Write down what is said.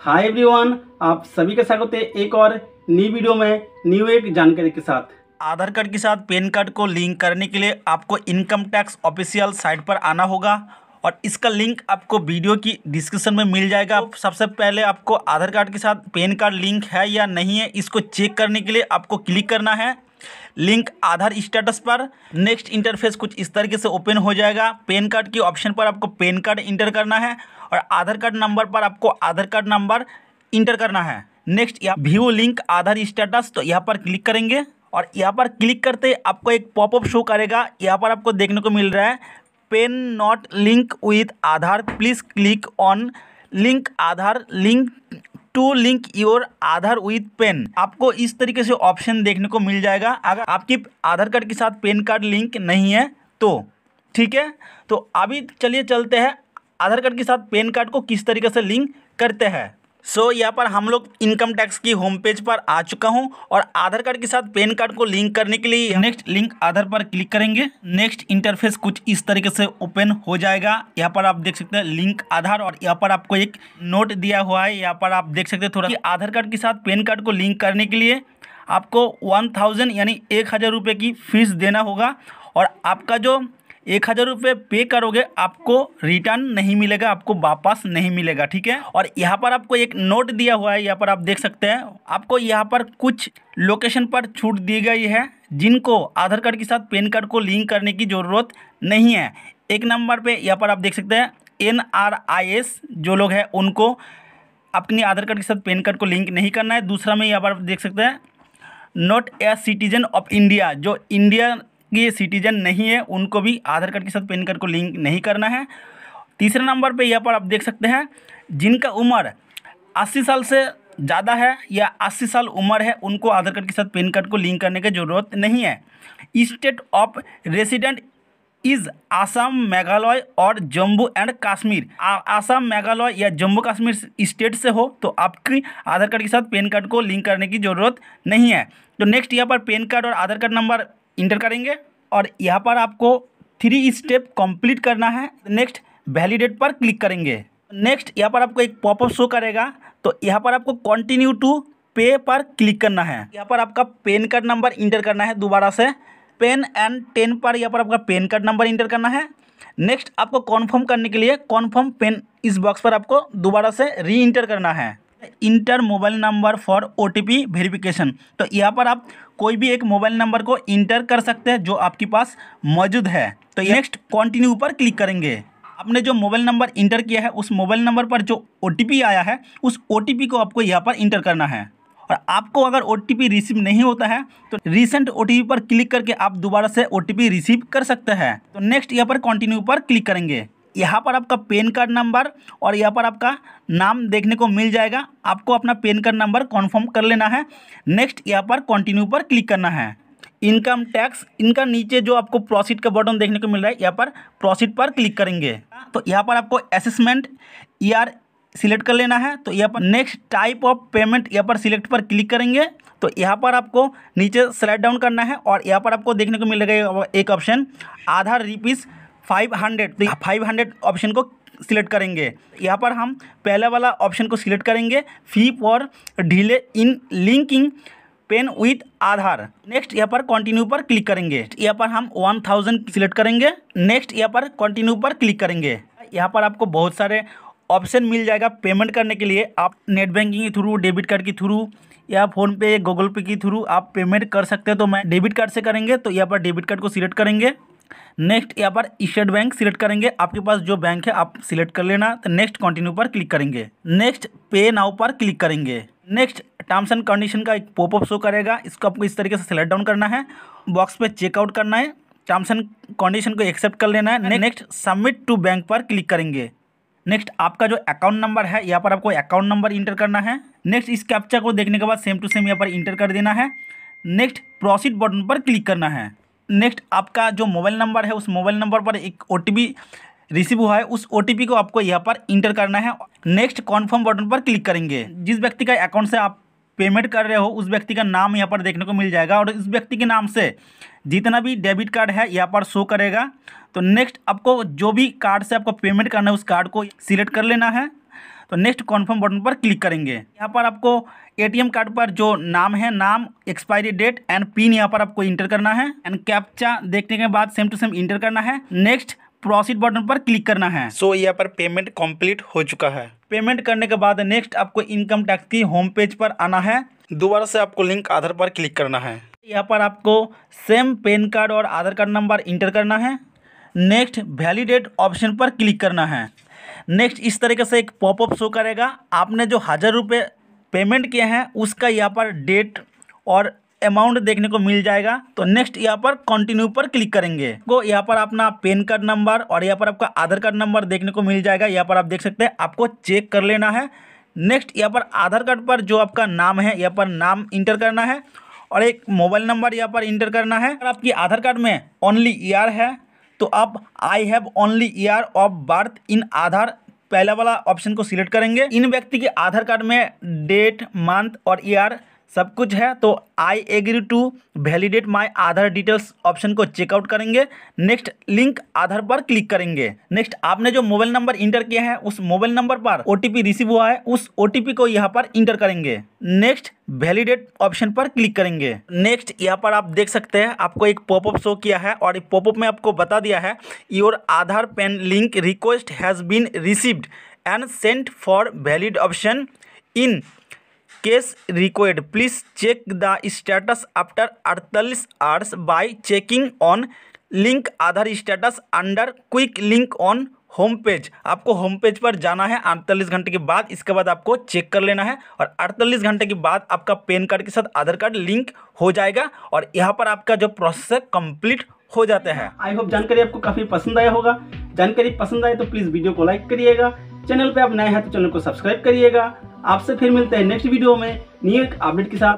Hi everyone, आप सभी का स्वागत है एक और न्यू वीडियो में, न्यू एक जानकारी के साथ। आधार कार्ड के साथ पैन कार्ड को लिंक करने के लिए आपको इनकम टैक्स ऑफिशियल साइट पर आना होगा और इसका लिंक आपको वीडियो की डिस्क्रिप्शन में मिल जाएगा। सबसे पहले आपको आधार कार्ड के साथ पैन कार्ड लिंक है या नहीं है, इसको चेक करने के लिए आपको क्लिक करना है। लिंक आधार स्टेटस पर। नेक्स्ट इंटरफेस कुछ इस तरीके से ओपन हो जाएगा। पेन कार्ड की ऑप्शन पर आपको पेन कार्ड इंटर करना है और आधार कार्ड नंबर पर आपको आधार कार्ड नंबर इंटर करना है। नेक्स्ट यहाँ व्यू लिंक आधार स्टेटस तो यहाँ पर क्लिक करेंगे और यहाँ पर क्लिक करते आपको एक पॉपअप शो करेगा। यहाँ पर आपको देखने को मिल रहा है, PAN not link with Aadhaar, please click on link Aadhaar link to link your Aadhaar with PAN आपको इस तरीके से ऑप्शन देखने को मिल जाएगा। अगर आपकी आधार कार्ड के साथ पेन कार्ड लिंक नहीं है तो ठीक है? तो अभी चलिए चलते हैं। आधार कार्ड के साथ पेन कार्ड को किस तरीके से लिंक करते हैं? सो so, यहाँ पर हम लोग इनकम टैक्स की होम पेज पर आ चुका हूँ और आधार कार्ड के साथ पैन कार्ड को लिंक करने के लिए नेक्स्ट लिंक आधार पर क्लिक करेंगे। नेक्स्ट इंटरफेस कुछ इस तरीके से ओपन हो जाएगा। यहाँ पर आप देख सकते हैं लिंक आधार और यहाँ पर आपको एक नोट दिया हुआ है। यहाँ पर आप देख सकते हैं थोड़ा आधार कार्ड के साथ पैन कार्ड को लिंक करने के लिए आपको वन थाउज़ेंड यानी एक हज़ार रुपये की फ़ीस देना होगा। और आपका जो एक हज़ार रुपये पे करोगे, आपको रिटर्न नहीं मिलेगा, आपको वापस नहीं मिलेगा, ठीक है? और यहाँ पर आपको एक नोट दिया हुआ है, यहाँ पर आप देख सकते हैं। आपको यहाँ पर कुछ लोकेशन पर छूट दी गई है, जिनको आधार कार्ड के साथ पैन कार्ड को लिंक करने की ज़रूरत नहीं है। एक नंबर पे यहाँ पर आप देख सकते हैं एन आर आई एस जो लोग हैं, उनको अपनी आधार कार्ड के साथ पैन कार्ड को लिंक नहीं करना है। दूसरा में यहाँ पर आप देख सकते हैं not a citizen of India जो इंडिया ये सिटीजन नहीं है, उनको भी आधार कार्ड के साथ पैन कार्ड को लिंक नहीं करना है। तीसरे नंबर पे यहाँ पर आप देख सकते हैं, जिनका उम्र अस्सी साल से ज़्यादा है या अस्सी साल उम्र है, उनको आधार कार्ड के साथ पैन कार्ड को लिंक करने की ज़रूरत नहीं है। State of resident is Assam Meghalaya और जम्मू एंड कश्मीर आसाम मेघालय या जम्मू कश्मीर स्टेट से हो तो आपकी आधार कार्ड के साथ पैन कार्ड को लिंक करने की ज़रूरत नहीं है। तो नेक्स्ट यहाँ पर पैन कार्ड और आधार कार्ड नंबर इंटर करेंगे और यहाँ पर आपको थ्री स्टेप कंप्लीट करना है। नेक्स्ट वैलिडेट पर क्लिक करेंगे। नेक्स्ट यहाँ पर आपको एक पॉपअप शो करेगा। तो यहाँ पर आपको कंटिन्यू टू पे पर क्लिक करना है। यहाँ पर आपका पेन कार्ड नंबर इंटर करना है दोबारा से। पेन एंड टेन पर यहाँ पर आपका पेन कार्ड नंबर इंटर करना है। नेक्स्ट आपको कॉन्फर्म करने के लिए कॉन्फर्म पेन इस बॉक्स पर आपको दोबारा से री इंटर करना है। Enter mobile number for O T verification तो यहाँ पर आप कोई भी एक मोबाइल नंबर को इंटर कर सकते हैं जो आपके पास मौजूद है। तो नेक्स्ट कॉन्टिन्यू पर क्लिक करेंगे। आपने जो मोबाइल नंबर इंटर किया है, उस मोबाइल नंबर पर जो ओटीपी आया है, उस ओ को आपको यहाँ पर इंटर करना है। और आपको अगर ओ रिसीव नहीं होता है तो रिसेंट ओ पर क्लिक करके आप दोबारा से ओटीपी रिसीव कर सकते हैं। तो नेक्स्ट यहाँ पर कंटिन्यू पर क्लिक करेंगे। यहाँ पर आपका पेन कार्ड नंबर और यहाँ पर आपका नाम देखने को मिल जाएगा। आपको अपना पेन कार्ड नंबर कॉन्फर्म कर लेना है। नेक्स्ट, यहाँ पर कंटिन्यू पर क्लिक करना है। इनकम टैक्स, इनका नीचे जो आपको प्रोसीड का बटन देखने को मिल रहा है, यहाँ पर प्रोसीड पर क्लिक करेंगे। तो यहाँ पर आपको असेसमेंट ईआर सिलेक्ट कर लेना है। तो यहाँ पर नेक्स्ट टाइप ऑफ़ पेमेंट यहाँ पर सिलेक्ट पर क्लिक करेंगे। तो यहाँ पर आपको नीचे स्लाइड डाउन करना है और यहाँ पर आपको देखने को मिलेगा एक option Aadhaar rupees five hundred तो फाइव हंड्रेड ऑप्शन को सिलेक्ट करेंगे। यहाँ पर हम पहला वाला ऑप्शन को सिलेक्ट करेंगे fee for delay in linking PAN with Aadhaar next यहाँ पर कंटिन्यू पर क्लिक करेंगे। यहाँ पर हम वन थाउज़ेंड सिलेक्ट करेंगे। नेक्स्ट यहाँ पर कंटिन्यू पर क्लिक करेंगे। यहाँ पर आपको बहुत सारे ऑप्शन मिल जाएगा पेमेंट करने के लिए। आप नेट बैंकिंग के थ्रू डेबिट कार्ड के थ्रू या फ़ोन पे गूगल पे के थ्रू आप पेमेंट कर सकते हैं तो मैं डेबिट कार्ड से करेंगे तो यहाँ पर डेबिट कार्ड को सिलेक्ट करेंगे। नेक्स्ट यहाँ पर स्टेट बैंक सिलेक्ट करेंगे। आपके पास जो बैंक है, आप सिलेक्ट कर लेना। तो नेक्स्ट कंटिन्यू पर क्लिक करेंगे। नेक्स्ट पे नाउ पर क्लिक करेंगे। नेक्स्ट टर्म्स एंड कंडीशन का एक पॉपअप शो करेगा। इसको आपको इस तरीके से सिलेक्ट डाउन करना है। बॉक्स पे चेकआउट करना है। टर्म्स एंड कंडीशन को एक्सेप्ट कर लेना है। नेक्स्ट सबमिट टू बैंक पर क्लिक करेंगे। नेक्स्ट आपका जो अकाउंट नंबर है, यहाँ पर आपको अकाउंट नंबर इंटर करना है। नेक्स्ट इस कैप्चा को देखने के बाद सेम टू सेम यहाँ पर इंटर कर देना है। नेक्स्ट प्रोसीड बटन पर क्लिक करना है। नेक्स्ट आपका जो मोबाइल नंबर है, उस मोबाइल नंबर पर एक ओटीपी रिसीव हुआ है, उस ओटीपी को आपको यहाँ पर इंटर करना है। नेक्स्ट कॉन्फर्म बटन पर क्लिक करेंगे। जिस व्यक्ति का अकाउंट से आप पेमेंट कर रहे हो, उस व्यक्ति का नाम यहाँ पर देखने को मिल जाएगा और इस व्यक्ति के नाम से जितना भी डेबिट कार्ड है, यहाँ पर शो करेगा। तो नेक्स्ट आपको जो भी कार्ड से आपको पेमेंट करना है, उस कार्ड को सिलेक्ट कर लेना है। तो नेक्स्ट कॉन्फर्म बटन पर क्लिक करेंगे। यहाँ पर आपको एटीएम कार्ड पर जो नाम है नाम एक्सपायरी डेट एंड पिन यहाँ पर आपको इंटर करना है। एंड कैप्चा देखने के बाद सेम टू सेम इंटर करना है। नेक्स्ट प्रोसीड बटन पर क्लिक करना है। सो so, यहाँ पर पेमेंट कंप्लीट हो चुका है। पेमेंट करने के बाद नेक्स्ट आपको इनकम टैक्स की होम पेज पर आना है। दोबारा से आपको लिंक आधार पर क्लिक करना है। यहाँ पर आपको सेम पेन कार्ड और आधार कार्ड नंबर इंटर करना है। नेक्स्ट वैलिडेट ऑप्शन पर क्लिक करना है। नेक्स्ट इस तरीके से एक पॉपअप शो करेगा। आपने जो हज़ार रुपये पेमेंट किए हैं, उसका यहाँ पर डेट और अमाउंट देखने को मिल जाएगा। तो नेक्स्ट यहाँ पर कंटिन्यू पर क्लिक करेंगे। को यहाँ पर अपना पेन कार्ड नंबर और यहाँ पर आपका आधार कार्ड नंबर देखने को मिल जाएगा। यहाँ पर आप देख सकते हैं, आपको चेक कर लेना है। नेक्स्ट यहाँ पर आधार कार्ड पर जो आपका नाम है, यहाँ पर नाम इंटर करना है। और एक मोबाइल नंबर यहाँ पर इंटर करना है। अगर आपकी आधार कार्ड में ओनली ईयर है। तो अब I have only year of birth in Aadhaar. पहला वाला ऑप्शन को सिलेक्ट करेंगे। इन व्यक्ति के आधार कार्ड में डेट मंथ और ईयर सब कुछ है तो I agree to validate my Aadhaar details option को चेकआउट करेंगे। नेक्स्ट लिंक आधार पर क्लिक करेंगे। नेक्स्ट आपने जो मोबाइल नंबर इंटर किया है, उस मोबाइल नंबर पर ओटीपी रिसीव हुआ है, उस ओटीपी को यहाँ पर इंटर करेंगे। नेक्स्ट वैलिडेट ऑप्शन पर क्लिक करेंगे। नेक्स्ट यहाँ पर आप देख सकते हैं, आपको एक पॉपअप शो किया है और पॉपअप में आपको बता दिया है your Aadhaar PAN link request has been received and sent for valid option in case required please check the status after अड़तालीस hours by checking on link Aadhaar status under quick link on home page आपको home page पर जाना है अड़तालीस घंटे के बाद, इसके बाद आपको चेक कर लेना है और अड़तालीस घंटे के बाद आपका पैन कार्ड के साथ आधार कार्ड लिंक हो जाएगा और यहाँ पर आपका जो प्रोसेस है कंप्लीट हो जाता है। आई होप जानकारी आपको काफ़ी पसंद आया होगा। जानकारी पसंद आए तो प्लीज़ वीडियो को लाइक करिएगा। चैनल पे आप नए हैं तो चैनल को सब्सक्राइब करिएगा। आपसे फिर मिलते हैं नेक्स्ट वीडियो में। न्यू अपडेट के साथ।